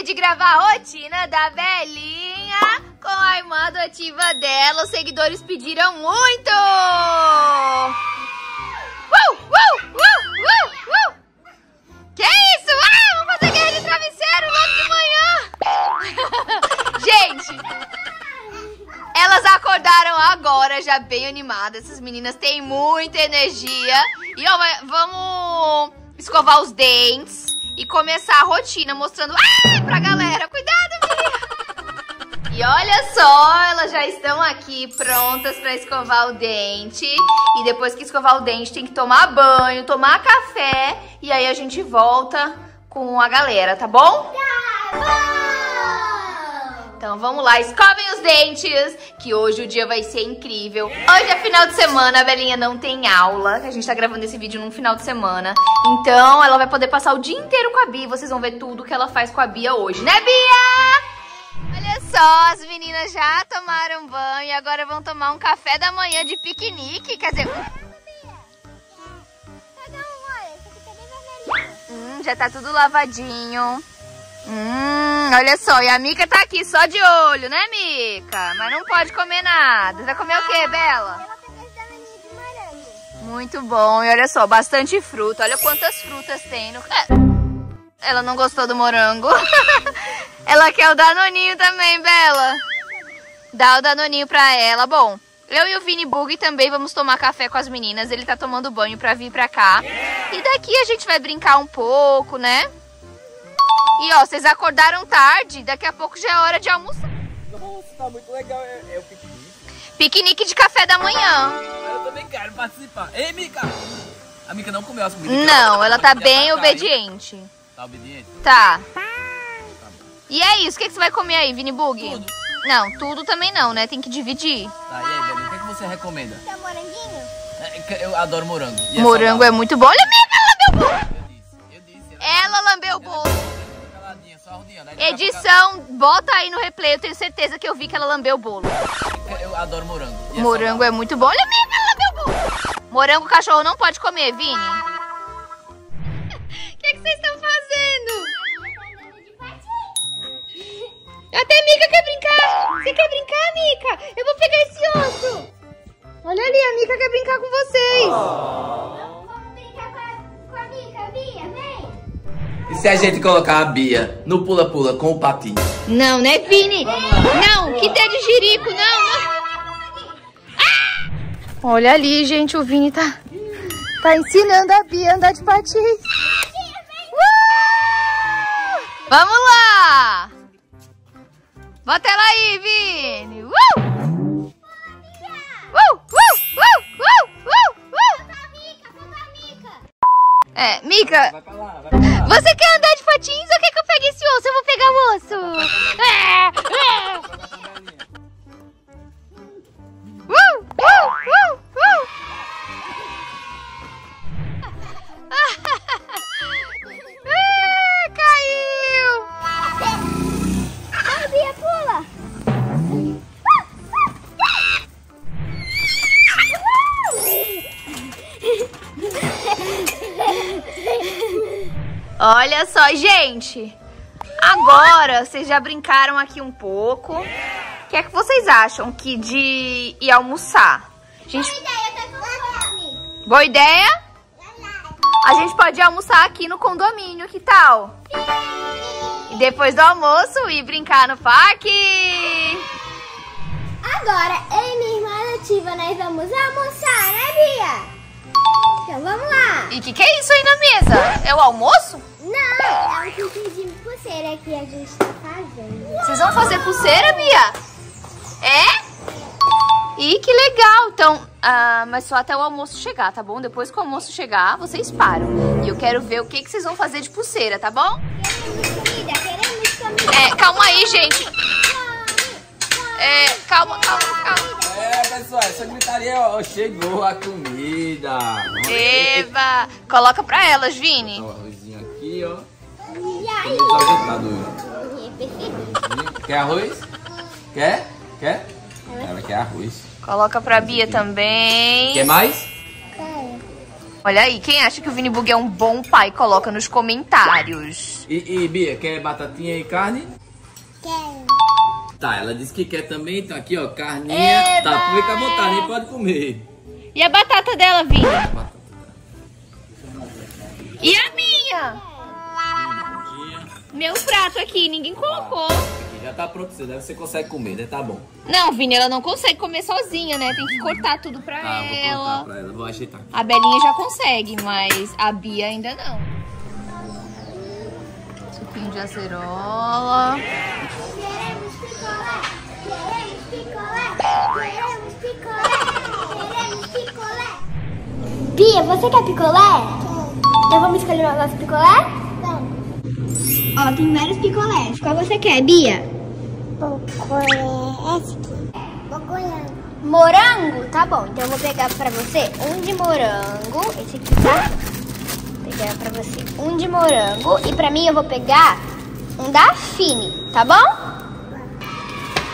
dia de gravar a rotina da velhinha com a irmã adotiva dela. Os seguidores pediram muito! Uh, uh, uh, uh, uh. Que isso? Ah, vamos fazer guerra de travesseiro logo de manhã! Gente, elas acordaram agora, já bem animadas. Essas meninas têm muita energia. E ó, vamos escovar os dentes e começar a rotina mostrando ah, pra galera. Cuidado, menina! E olha só, elas já estão aqui prontas pra escovar o dente. E depois que escovar o dente, tem que tomar banho, tomar café. E aí a gente volta com a galera, tá bom? Então vamos lá, escovem os dentes, que hoje o dia vai ser incrível. Hoje é final de semana, a Belinha não tem aula, a gente tá gravando esse vídeo num final de semana. Então ela vai poder passar o dia inteiro com a Bia, vocês vão ver tudo que ela faz com a Bia hoje, né Bia? Olha só, as meninas já tomaram banho e agora vão tomar um café da manhã de piquenique, quer dizer... Hum, já tá tudo lavadinho. Hum, olha só, e a Mica tá aqui só de olho, né, Mica? Mas não pode comer nada. Vai comer o quê, Bela? Muito bom. E olha só, bastante fruta. Olha quantas frutas tem no... É, Ela não gostou do morango. ela quer o danoninho também, Bela. Dá o danoninho pra ela. Bom, eu e o Vini Bug também vamos tomar café com as meninas. Ele tá tomando banho pra vir pra cá. E daqui a gente vai brincar um pouco, né? E ó, vocês acordaram tarde, daqui a pouco já é hora de almoçar. Nossa, tá muito legal. É, é o piquenique. Piquenique de café da manhã. Ah, Eu também quero participar. Ei, Mica! A Mica não comeu as comidas. Não, ela tá bem tá, obediente. Tá obediente? Tá. E é isso, o que, que você vai comer aí, Vini Bug? Tudo. Não, tudo também não, né? Tem que dividir. Tá, e aí, Belinha, o que, é que você recomenda? Quer moranguinho? É, Eu adoro morango. E Morango é muito bom. Olha, amiga, ela lambeu o bolo. Eu disse, eu disse. Ela, Ela lambeu o bolo. A Edição, bota aí no replay, eu tenho certeza que eu vi que ela lambeu o bolo. Eu adoro morango. E é Morango saudável. é muito bom. Olha, amiga, ela lambeu o bolo. Morango o cachorro não pode comer, Vini. O que, que vocês estão fazendo? Até a Mica quer brincar. Você quer brincar, Mica? Eu vou pegar esse osso. Olha ali, a Mica quer brincar com vocês. Vamos se a gente colocar a Bia no pula-pula com o patinho? Não, né, Vini? Não, que té de jirico, não, não. Ah! Olha ali, gente, o Vini tá, tá ensinando a Bia a andar de patins. Uh! Vamos lá! Bota ela aí, Vini. Uh! É, Mica, Vai pra lá, vai pra lá. você quer andar de patins ou quer que eu pegue esse osso? Eu vou pegar o osso. É, é. Olha só, gente. Agora vocês já brincaram aqui um pouco. O que é que vocês acham que de ir almoçar? Gente, Boa ideia, tá boa ideia? A gente pode almoçar aqui no condomínio, que tal? E depois do almoço ir brincar no parque. Agora, eu e minha irmã adotiva, nós vamos almoçar, né, Bia? Então vamos lá. E o que, que é isso aí na mesa? É o almoço? Não, é um kit de pulseira que a gente tá fazendo. Vocês vão fazer pulseira, Bia? É? Ih, que legal. Então, ah, mas só até o almoço chegar, tá bom? Depois que o almoço chegar, vocês param. E eu quero ver o que, que vocês vão fazer de pulseira, tá bom? Queremos comida, queremos comida. É, calma aí, gente. É, calma, calma, calma. É, pessoal, essa gritaria, ó, chegou a comida. Eba! Coloca pra elas, Vini. Ó, o arrozinho aqui, ó. E Tá aí? É perfeito. Quer arroz? Quer? Quer? Ela quer arroz. Coloca pra Bia também. Quer mais? Olha aí, quem acha que o Vini Bug é um bom pai, coloca nos comentários. E, e Bia, quer batatinha e carne? Quero. Tá, ela disse que quer também, então aqui ó, carninha. Eba! Tá, fica à vontade, nem pode comer. E a batata dela, Vini? Batata. E a minha? Meu prato aqui, ninguém colocou. Já tá pronto, você deve você consegue comer, né? Tá bom. Não, Vini, ela não consegue comer sozinha, né? Tem que cortar tudo pra Tá, vou cortar ela. pra ela, vou ajeitar. A Belinha já consegue, mas a Bia ainda não. Suquinho de acerola. Queremos picolé. Queremos picolé. Queremos picolé. Queremos picolé. Bia, você quer picolé? Então vamos escolher o nosso picolé? Não. Ó, tem vários picolés. Qual você quer, Bia? Picolé. Esse aqui. Morango? Tá bom. Então eu vou pegar pra você um de morango. Esse aqui, tá? Pegar pra você um de morango. E pra mim eu vou pegar um da Fini, tá bom?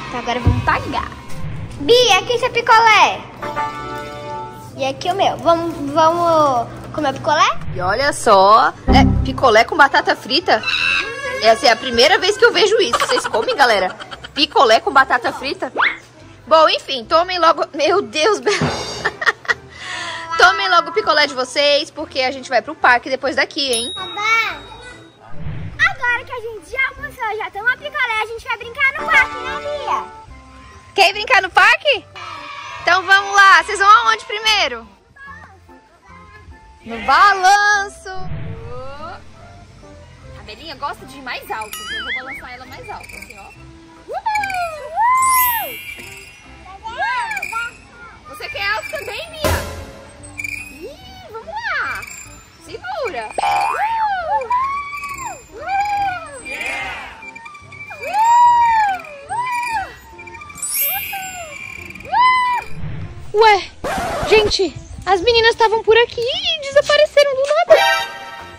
Então agora vamos pagar. Bia, aqui seu picolé. E aqui o meu. Vamos, vamos comer picolé? E olha só, é picolé com batata frita. Essa é a primeira vez que eu vejo isso. Vocês comem, galera? Picolé com batata frita? Bom, enfim, tomem logo. Meu Deus, Bela. tomem logo o picolé de vocês, porque a gente vai pro parque depois daqui, hein? Babá, agora que a gente já almoçou, já tomou picolé, a gente vai brincar no parque, né, Bia? Quer brincar no parque? Então vamos lá. Vocês vão aonde primeiro? No balanço. A Belinha gosta de ir mais alto. então Eu vou balançar ela mais alto, assim, ó. Você quer alto também, Bia? Segura. Ué, gente, as meninas estavam por aqui e desapareceram do nada.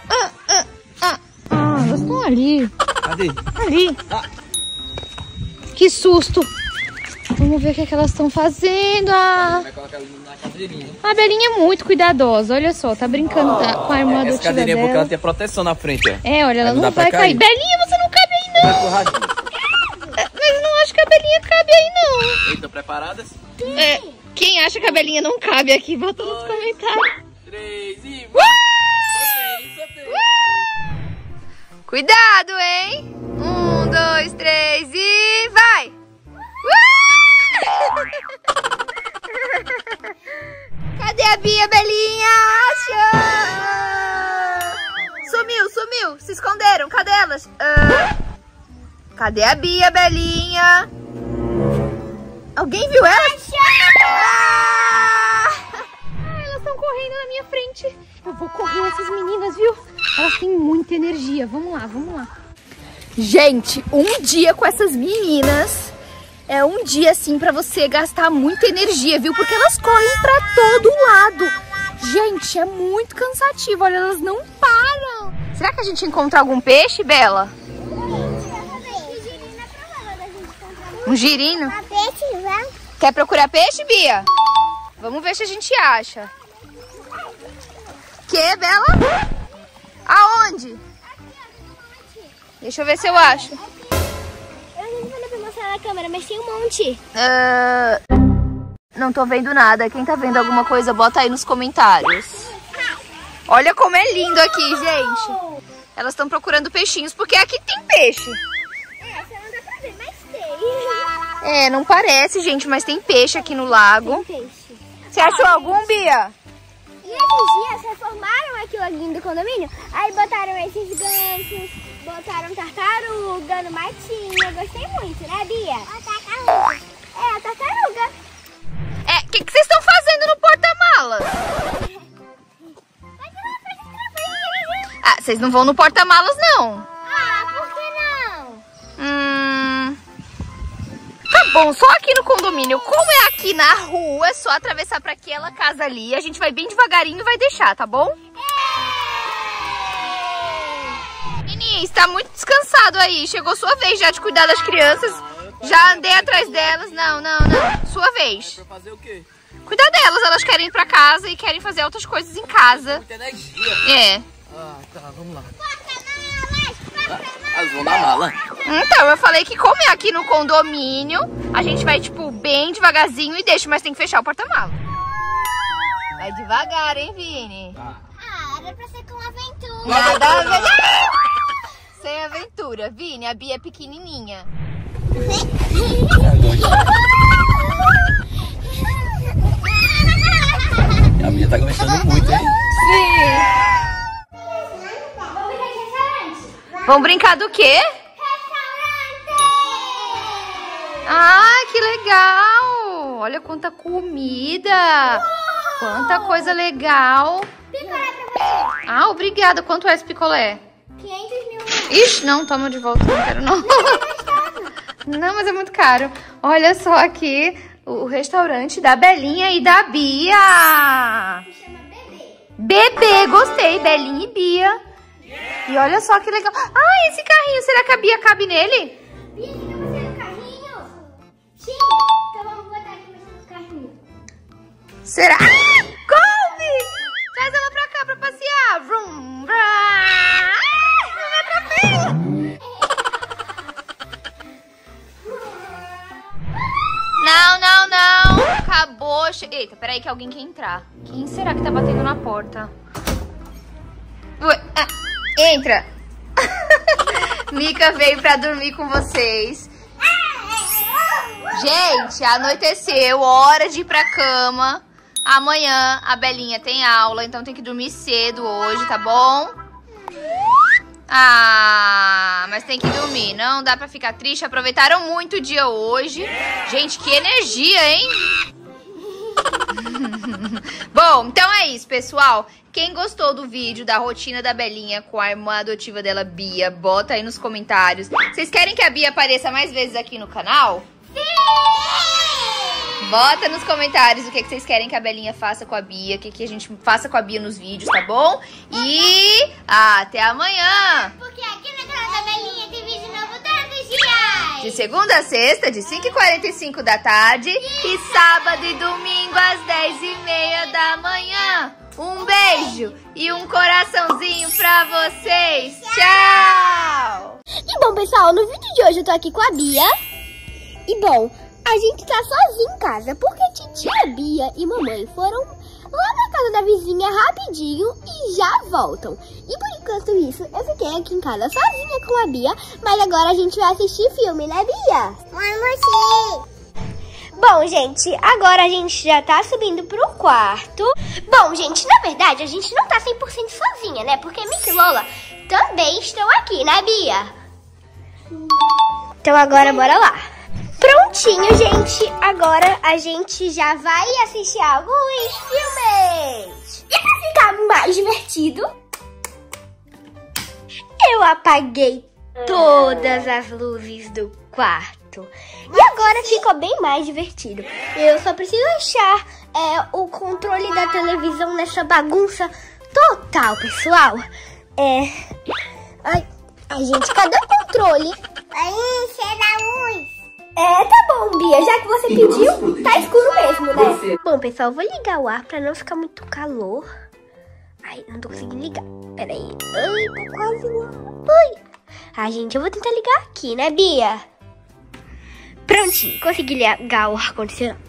Ah, ah, ah, ah, elas estão ali, Cadê? ali. Ah. Que susto. Vamos ver o que, é que elas estão fazendo. Ah, na cadeirinha. a Belinha é muito cuidadosa. Olha só, tá brincando tá, com a irmã Essa adotiva cadeirinha é porque dela. ela tem proteção na frente, ó. É, olha, ela não não vai cair. cair. Belinha, você não cabe aí não. É, Mas eu não acho que a Belinha cabe aí não. Eita, preparadas? É, quem acha que a Belinha não cabe aqui, bota nos Dois. comentários. Três e... Uh! Cuidado, hein? Um, dois, três e vai! Cadê a Bia, Belinha? Achou! Sumiu, sumiu. Se esconderam. Cadê elas? Ah, cadê a Bia, Belinha? Alguém viu elas? Ah! Ah, elas estão correndo na minha frente. Eu vou correr essas meninas, viu? Elas têm muita energia. Vamos lá, vamos lá. Gente, um dia com essas meninas é um dia assim pra você gastar muita energia, viu? Porque elas correm pra todo lado. Gente, é muito cansativo. Olha, elas não param. Será que a gente encontra algum peixe, Bela? Um girino? Peixe, vamos. Quer procurar peixe, Bia? Vamos ver se a gente acha. Que, Bela? Aonde? Deixa eu ver se eu acho. Câmera, mas tem um monte. Ah, não tô vendo nada. Quem tá vendo alguma coisa, bota aí nos comentários. Olha como é lindo aqui, gente. Elas estão procurando peixinhos, porque aqui tem peixe. É, não. É, não parece, gente, mas tem peixe aqui no lago. Você achou algum, Bia? E esses dias reformaram aquilo ali do condomínio, aí botaram esses gansos, botaram tartaruga no matinho. Eu gostei muito, né, Bia? A tartaruga. É, a tartaruga. É, o que que vocês estão fazendo no porta-malas? Ah, vocês não vão no porta-malas, não. Bom, só aqui no condomínio. Como é aqui na rua, é só atravessar pra aquela casa ali. A gente vai bem devagarinho e vai deixar, tá bom? Menino, está muito descansado aí. Chegou sua vez já de cuidar das crianças. Já andei atrás delas. Não, não, não. Sua vez. Pra fazer o quê? Cuida delas, elas querem ir pra casa e querem fazer outras coisas em casa. Muita energia. É. Ah, tá, vamos lá. Elas vão na mala. Então, eu falei que como é aqui no condomínio, a gente vai, tipo, bem devagarzinho e deixa, mas tem que fechar o porta-mala. Vai devagar, hein, Vini? Tá. Ah, era pra ser com aventura. Nada a ver. Sem aventura. Vini, a Bia é pequenininha. A minha tá gostando muito, hein? Sim. Vamos. Vamos brincar do quê? Ah, que legal! Olha quanta comida! Quanta coisa legal! Picolé pra você. Ah, obrigada. Quanto é esse picolé? 500 mil reais. Ixi, não, toma de volta, não quero não. Não, mas é muito caro. Olha só aqui o restaurante da Belinha e da Bia. Se chama bebê. Bebê, gostei, Belinha e Bia. E olha só que legal. Ah, esse carrinho, será que a Bia cabe nele? Bia, Será? Ah, Coube! Traz ela pra cá pra passear. Vrum, vrum. Não. Não, não. Acabou. Eita, peraí que alguém quer entrar. Quem será que tá batendo na porta? Ué, ah, entra. Mica veio pra dormir com vocês. Gente, anoiteceu, hora de ir pra cama. Amanhã a Belinha tem aula, então tem que dormir cedo hoje, tá bom? Ah, mas tem que dormir, não dá pra ficar triste. Aproveitaram muito o dia hoje. Gente, que energia, hein? Bom, então é isso, pessoal. Quem gostou do vídeo da rotina da Belinha com a irmã adotiva dela, Bia, bota aí nos comentários. Vocês querem que a Bia apareça mais vezes aqui no canal? Bota nos comentários o que, que vocês querem que a Belinha faça com a Bia, o que, que a gente faça com a Bia nos vídeos, tá bom? E até amanhã! Porque aqui no canal da Belinha tem vídeo novo todos os dias. De segunda a sexta, de 5h45 da tarde. E sábado e domingo às 10h30 da manhã. Um beijo e um coraçãozinho pra vocês. Tchau! E bom, pessoal, no vídeo de hoje eu tô aqui com a Bia. E bom, a gente tá sozinho em casa porque titia Bia e mamãe foram lá na casa da vizinha rapidinho e já voltam. E por enquanto isso, eu fiquei aqui em casa sozinha com a Bia, mas agora a gente vai assistir filme, né, Bia? Vamos sim! Bom, gente, agora a gente já tá subindo pro quarto. Bom, gente, na verdade, a gente não tá 100% sozinha, né? Porque Mickey e Lola também estão aqui, né, Bia? Então agora bora lá. Prontinho, gente. Agora a gente já vai assistir alguns filmes. E pra ficar mais divertido, eu apaguei todas as luzes do quarto. E agora ficou bem mais divertido. Eu só preciso achar é, o controle da televisão nessa bagunça total, pessoal. É. Ai, gente, cadê o controle? Aí, cheia da luz. É, tá bom, Bia. Já que você pediu, tá escuro mesmo, né? Bom, pessoal, vou ligar o ar pra não ficar muito calor. Ai, não tô conseguindo ligar. Pera aí. Ai, tá quase lá. Ai. Ai, gente, eu vou tentar ligar aqui, né, Bia? Prontinho, consegui ligar o ar-condicionado.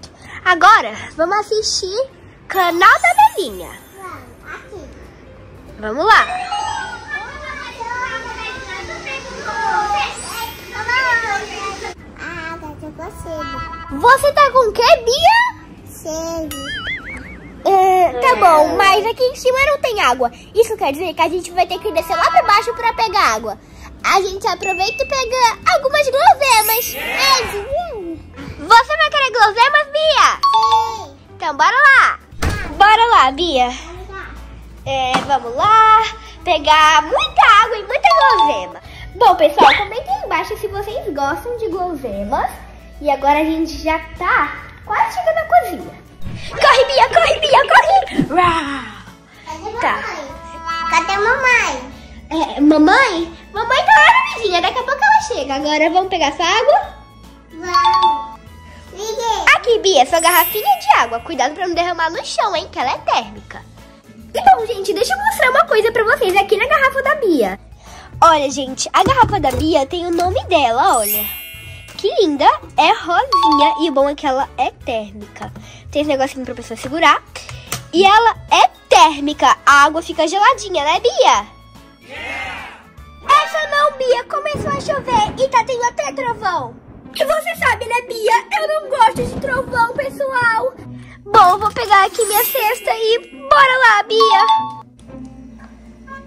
Agora, vamos assistir Canal da Belinha. Vamos lá. Tá. Você tá com o quê, Bia? Sede. É, tá bom, mas aqui em cima não tem água. Isso quer dizer que a gente vai ter que descer lá pra baixo pra pegar água. A gente aproveita e pega algumas guloseimas. Você vai querer guloseimas, Bia? Sim. Então bora lá. Bora lá, Bia. É, vamos lá. Pegar muita água e muita guloseima. Bom, pessoal, comentem aí embaixo se vocês gostam de guloseimas. E agora a gente já tá quase chegando na cozinha. Corre, Bia, corre, Bia, corre! Uau. Cadê Tá. mamãe? Cadê mamãe? É, mamãe? Mamãe tá lá na vizinha, daqui a pouco ela chega. Agora vamos pegar essa água? Vamos. Liguei. Aqui, Aqui, Bia, sua garrafinha de água. Cuidado pra não derramar no chão, hein? Que ela é térmica. E bom, gente, deixa eu mostrar uma coisa pra vocês aqui na garrafa da Bia. Olha, gente, a garrafa da Bia tem o nome dela, olha. Que linda, é rosinha e o bom é que ela é térmica. Tem esse negocinho pra pessoa segurar. E ela é térmica, a água fica geladinha, né, Bia? Essa não, Bia, começou a chover e tá tendo até trovão. E você sabe, né, Bia, eu não gosto de trovão, pessoal. Bom, vou pegar aqui minha cesta e bora lá, Bia.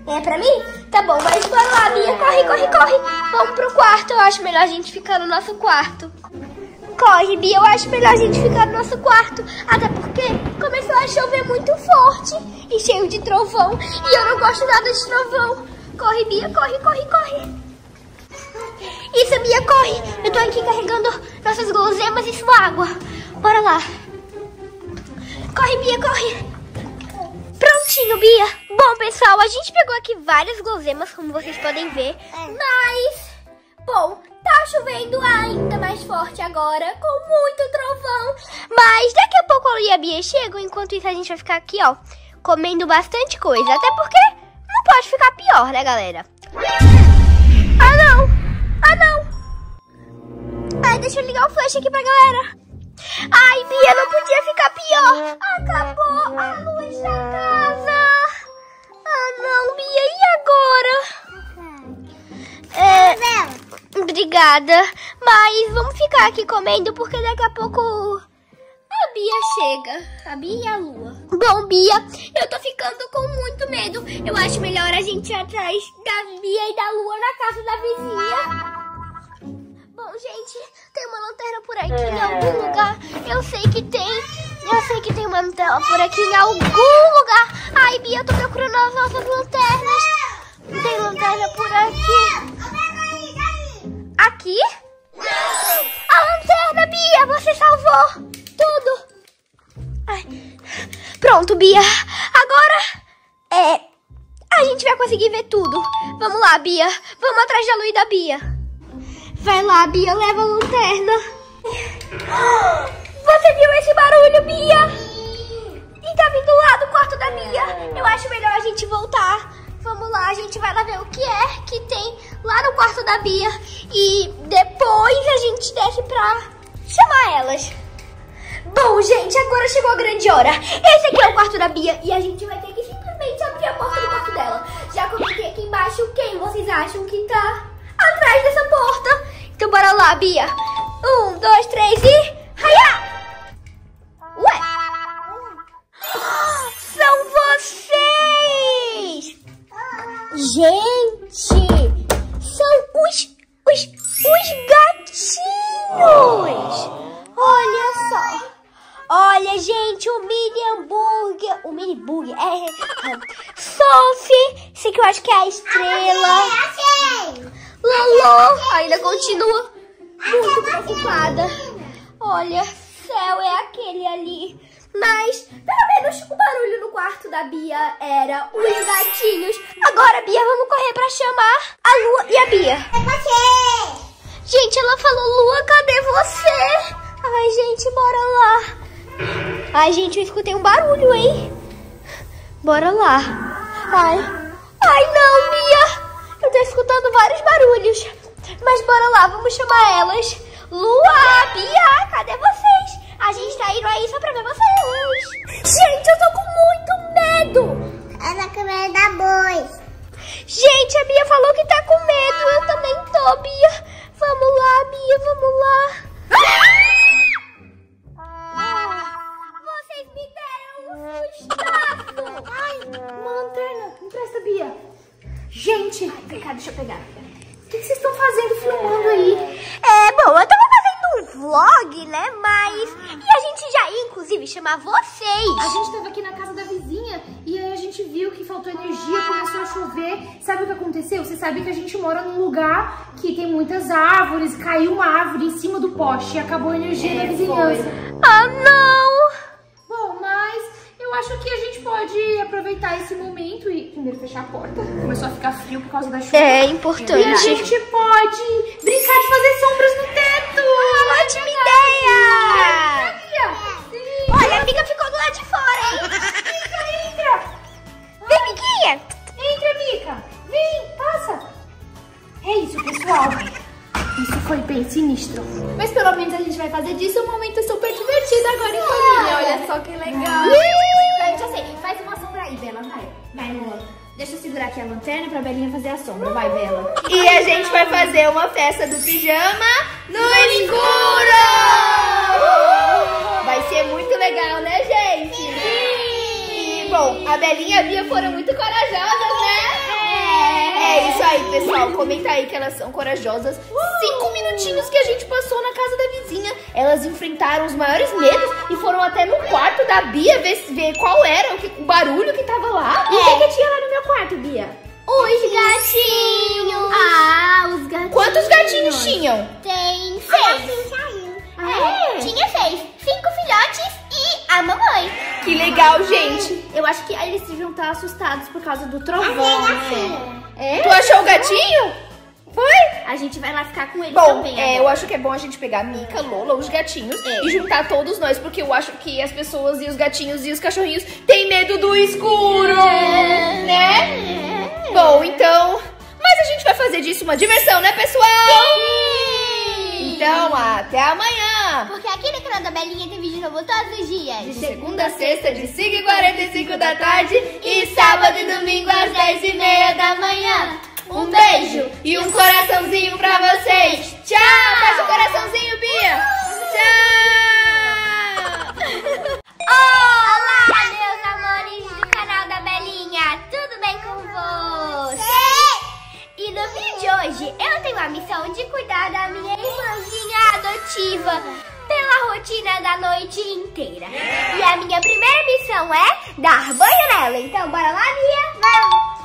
É pra mim? Tá bom, mas bora lá, Bia. Corre, corre, corre. Vamos pro quarto. Eu acho melhor a gente ficar no nosso quarto. Corre, Bia. Eu acho melhor a gente ficar no nosso quarto. Até porque começou a chover muito forte e cheio de trovão. E eu não gosto nada de trovão. Corre, Bia. Corre, corre, corre. Isso, Bia, corre. Eu tô aqui carregando nossas guloseimas e sua água. Bora lá. Corre, Bia, corre. Prontinho, Bia. Bom, pessoal, a gente pegou aqui várias guloseimas, como vocês podem ver. Mas, bom, tá chovendo ainda mais forte agora, com muito trovão. Mas daqui a pouco a e a Bia chegam, enquanto isso a gente vai ficar aqui, ó, comendo bastante coisa. Até porque não pode ficar pior, né, galera? Ah, não! Ah, não! Ai, deixa eu ligar o flash aqui pra galera. Ai, Bia, não podia ficar pior. Acabou a luz da casa. Ah, não, Bia, e agora? É, obrigada. Mas vamos ficar aqui comendo porque daqui a pouco a Bia chega. A Bia e a Lua. Bom, Bia, eu tô ficando com muito medo. Eu acho melhor a gente ir atrás da Bia e da Lua na casa da vizinha. Gente, tem uma lanterna por aqui em algum lugar. Eu sei que tem. Eu sei que tem uma lanterna por aqui em algum lugar. Ai, Bia, eu tô procurando as nossas lanternas. Tem lanterna por aqui. Aqui? A lanterna, Bia, você salvou tudo. Ai. Pronto, Bia. Agora é. A gente vai conseguir ver tudo. Vamos lá, Bia. Vamos atrás da luz da Bia. Vai lá, Bia, leva a lanterna. Você viu esse barulho, Bia? E tá vindo lá do quarto da Bia. Eu acho melhor a gente voltar. Vamos lá, a gente vai lá ver o que é que tem lá no quarto da Bia. E depois a gente desce pra chamar elas. Bom, gente, agora chegou a grande hora. Esse aqui é o quarto da Bia e a gente vai ter que simplesmente abrir a porta do quarto dela. Já coloquei aqui embaixo quem vocês acham que tá atrás dessa porta. Então bora lá, Bia. Um, dois, três e... Raia! Ela falou, Lua, cadê você? Ai, gente, bora lá. Ai, gente, eu escutei um barulho, hein? Bora lá. Ai, ai não, Bia. Eu tô escutando vários barulhos. Mas bora lá, vamos chamar elas. Lua, Bia, cadê vocês? A gente tá indo aí só pra ver vocês. Gente, eu tô com muito medo. É na câmera da boi. Gente, a Bia falou que tá com medo. Eu também tô, Bia. Vamos lá, Bia, vamos lá. Vocês me deram um sustaço. Ai, uma lanterna. Empresta, Bia. Gente, vem cá, deixa eu pegar. O que, que vocês estão fazendo filmando aí? É, bom, eu tava fazendo um vlog, né? Mas. E a gente já ia, inclusive, chamar vocês. A gente tava aqui na casa da vizinha e aí a gente viu que faltou energia, começou a chover. Sabe o que aconteceu? Você sabe que a gente mora num lugar que tem muitas árvores, caiu uma árvore em cima do poste e acabou a energia é, da vizinhança. Ah, não! Bom, mas eu acho que a gente pode aproveitar esse momento e primeiro fechar a porta. Começou a ficar frio por causa da chuva. É importante. E a gente pode brincar de fazer sombras no teto. Ah, ah ótima é ideia! ideia. Sim. Olha, a amiga ficou do lado de fora, hein? Entra, entra! Vem, amiguinha! Entra, Mica! Aqui, bem sinistro. Mas pelo menos a gente vai fazer disso um momento super divertido agora em família. Olha só que legal. Gente, já sei. Faz uma sombra aí, Bela. Vai. Vai, Lua. Deixa eu segurar aqui a lanterna pra Belinha fazer a sombra. Vai, Bela. E a gente vai fazer uma festa do pijama no escuro! Vai ser muito legal, né, gente? E, bom, a Belinha e a Bia foram muito corajosas, né? É isso aí, pessoal. Comenta aí que elas são corajosas. Cinco minutinhos que a gente passou na casa da vizinha. Elas enfrentaram os maiores medos e foram até no quarto da Bia ver, ver qual era o, que, o barulho que tava lá. E o que, que tinha lá no meu quarto, Bia? Os gatinhos. Ah, os gatinhos. Quantos gatinhos tinham? Tem seis. Ah, é? Tinha seis. Cinco filhotes e a mamãe. Que legal, gente. Eu acho que eles deviam estar assustados por causa do trovão, né? É? Tu achou o gatinho? Foi? A gente vai lá ficar com eles Bom, também. é, eu acho que é bom a gente pegar a Mica, Lola, os gatinhos É. e juntar todos nós, porque eu acho que as pessoas e os gatinhos e os cachorrinhos têm medo do escuro, É. né? Bom, então, mas a gente vai fazer disso uma diversão, né, pessoal? Então, até amanhã. Porque aqui no canal da Belinha tem vídeo novo todos os dias. De segunda a sexta, de 5h45 da tarde e sábado e domingo às 10h30 da manhã. Um beijo e um coraçãozinho pra vocês. Tchau! Faz o coraçãozinho, Bia. Tchau! no vídeo de hoje eu tenho a missão de cuidar da minha irmãzinha adotiva pela rotina da noite inteira. E a minha primeira missão é dar banho nela. Então bora lá, Bia? Vamos!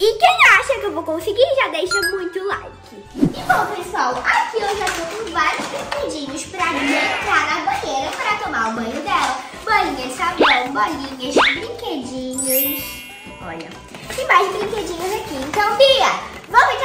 E quem acha que eu vou conseguir, já deixa muito like. E bom, pessoal, aqui eu já tô com vários brinquedinhos pra entrar na banheira para tomar o banho dela. Bolinhas, sabão, bolinhas, brinquedinhos. Olha, tem mais brinquedinhos aqui. Então, Bia, vamos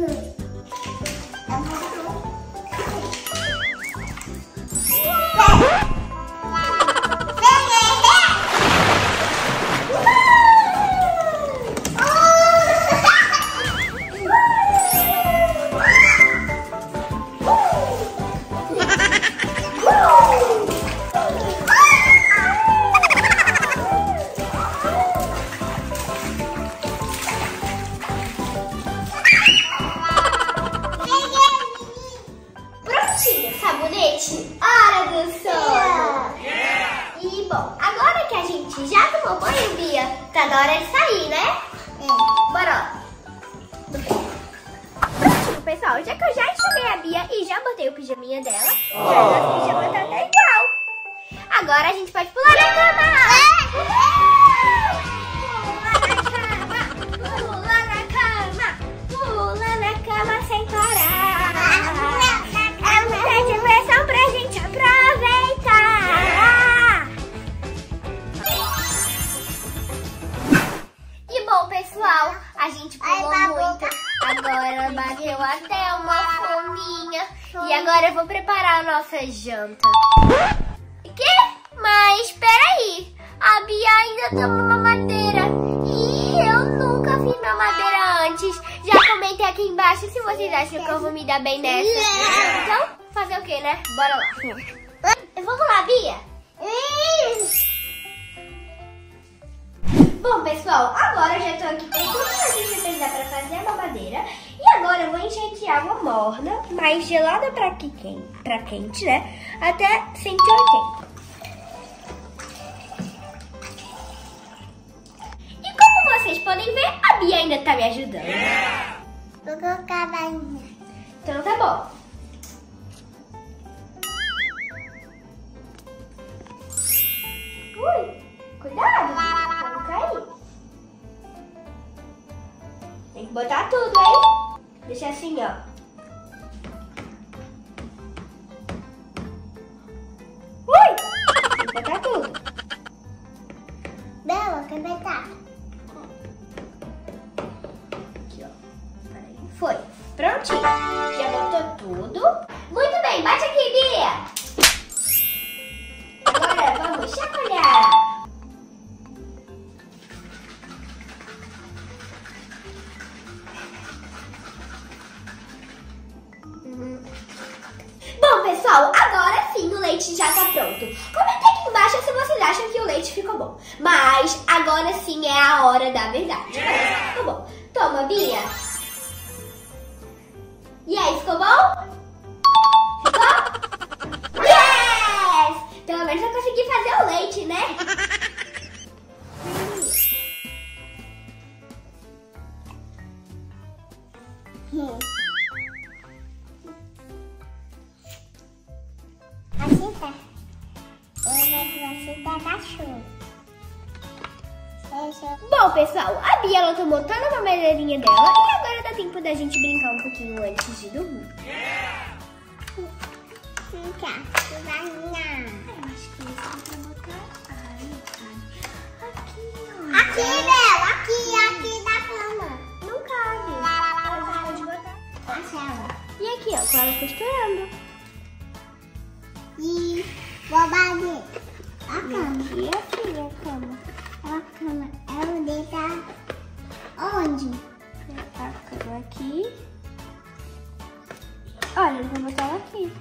Prontinho, Vamos lá, Bia. Bom, pessoal, agora eu já tô aqui com tudo que a gente vai precisar pra fazer a mamadeira. E agora eu vou enxertear água morna, mais gelada pra, quente, pra quente, né? Até 180. E como vocês podem ver, a Bia ainda tá me ajudando. Vou colocar a bainha. Então tá bom. Pessoal, agora sim o leite já tá pronto. Comenta aqui embaixo se vocês acham que o leite ficou bom. Mas agora sim é a hora da verdade. Ficou bom. Toma, Bia. E aí, ficou bom? Ficou? Yes! Pelo menos eu consegui fazer o leite, né? Aqui, ela costurando. E bobadinha. A cama. E aqui a cama. A cama. Ela deita onde? A cama aqui. Olha, eu vou botar ela aqui.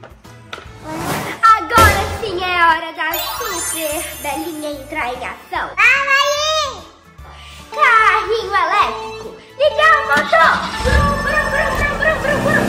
Agora sim é hora da super belinha entrar em ação. Aí! Carrinho elétrico. Ligar o motor. Brum, brum, brum, brum, brum, brum.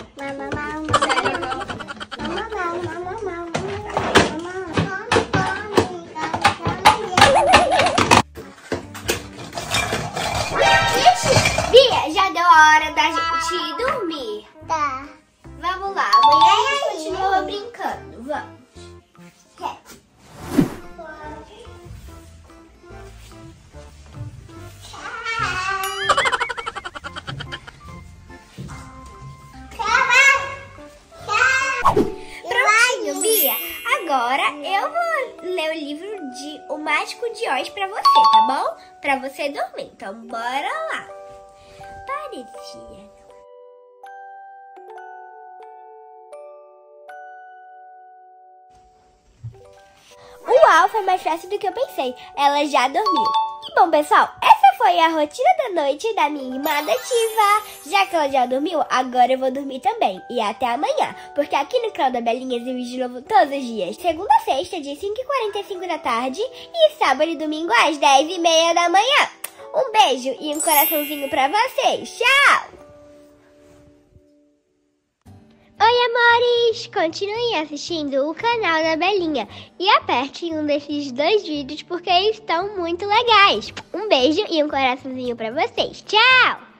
Então, bora lá. Parecia. Uau, foi mais fácil do que eu pensei. Ela já dormiu. Bom, pessoal, essa foi a rotina da noite da minha irmã adotiva. Já que ela já dormiu, agora eu vou dormir também. E até amanhã, porque aqui no canal da Belinhas eu vídeo novo todos os dias. Segunda a sexta, de 5h45 da tarde. E sábado e domingo às 10h30 da manhã. Um beijo e um coraçãozinho pra vocês. Tchau! Oi, amores! Continuem assistindo o canal da Belinha e apertem um desses dois vídeos porque estão muito legais. Um beijo e um coraçãozinho pra vocês. Tchau!